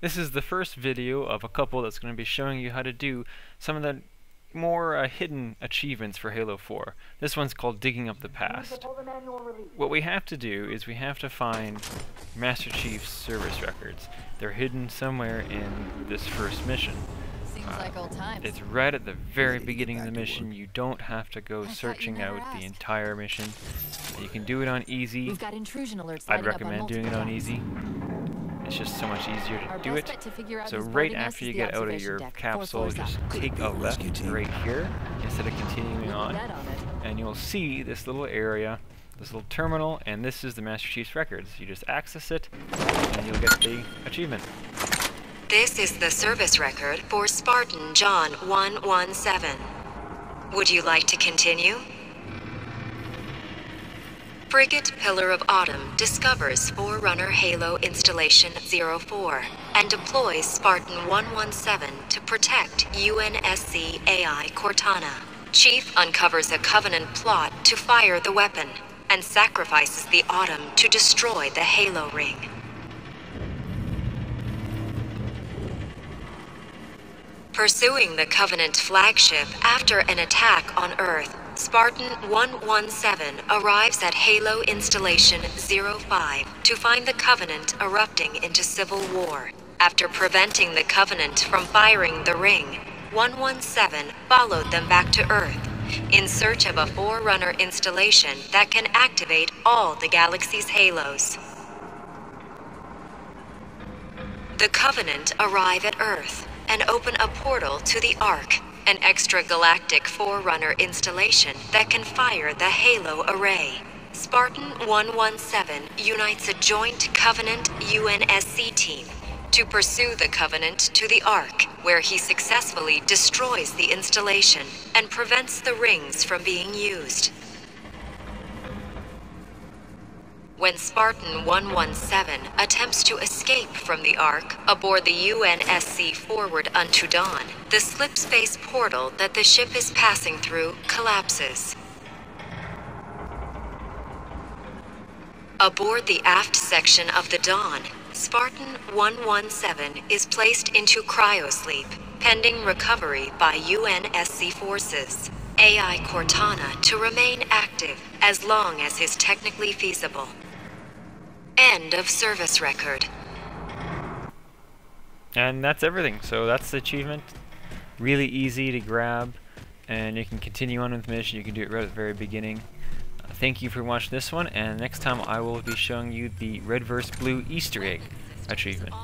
This is the first video of a couple that's going to be showing you how to do some of the more uh, hidden achievements for Halo 4. This one's called Digging Up the Past. What we have to do is we have to find Master Chief's service records. They're hidden somewhere in this first mission. Seems Uh, like old times. It's right at the very beginning of the mission. You don't have to go thought searching never out the entire mission. You can do it on easy. We've got intrusion alerts. I'd lighting up on recommend doing it on decks. easy. It's just so much easier Our to do it. bet to figure out So right after you get out of your deck, capsule, just take a left rescue team. right here instead of continuing on, on and you'll see this little area, this little terminal, and this is the Master Chief's records. You just access it, and you'll get the achievement. This is the service record for Spartan John 117. Would you like to continue? Frigate Pillar of Autumn discovers Forerunner Halo Installation 04 and deploys Spartan 117 to protect UNSC AI Cortana. Chief uncovers a Covenant plot to fire the weapon and sacrifices the Autumn to destroy the Halo ring. Pursuing the Covenant flagship after an attack on Earth, Spartan 117 arrives at Halo Installation 05 to find the Covenant erupting into civil war. After preventing the Covenant from firing the ring, 117 followed them back to Earth in search of a Forerunner installation that can activate all the galaxy's halos. The Covenant arrive at Earth and open a portal to the Ark, an extragalactic Forerunner installation that can fire the Halo array. Spartan 117 unites a joint Covenant UNSC team to pursue the Covenant to the Ark, where he successfully destroys the installation and prevents the rings from being used. When Spartan 117 attempts to escape from the Ark aboard the UNSC Forward Unto Dawn, the slipspace portal that the ship is passing through collapses. Aboard the aft section of the Dawn, Spartan 117 is placed into cryosleep, pending recovery by UNSC forces. AI Cortana to remain active as long as is technically feasible. End of service record. And that's everything. So that's the achievement. Really easy to grab, and you can continue on with the mission. You can do it right at the very beginning. Uh, thank you for watching this one, and next time I will be showing you the Red vs. Blue Easter egg achievement.